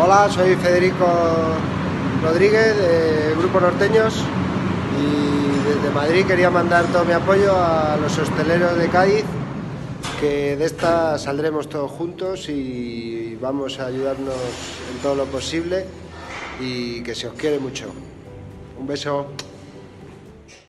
Hola, soy Federico Rodríguez de Grupo Norteños y desde Madrid quería mandar todo mi apoyo a los hosteleros de Cádiz, que de esta saldremos todos juntos y vamos a ayudarnos en todo lo posible y que se os quiere mucho. Un beso.